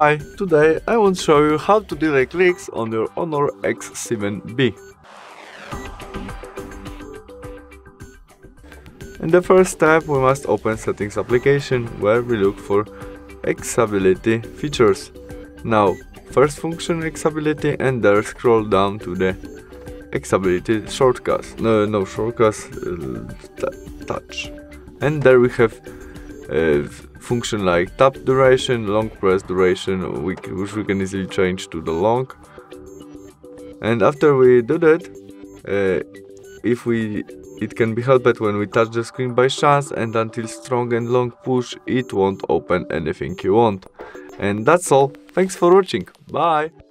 Hi, today I want to show you how to delay clicks on your Honor X7B. In the first step we must open settings application where we look for accessibility features. Now first function accessibility and there scroll down to the accessibility shortcuts. No, no shortcuts, uh, touch. And there we have uh, function like tap duration, long press duration, which we can easily change to the long. And after we do that, uh, if we it can be helped when we touch the screen by chance and until strong and long push it won't open anything you want. And that's all. Thanks for watching. Bye.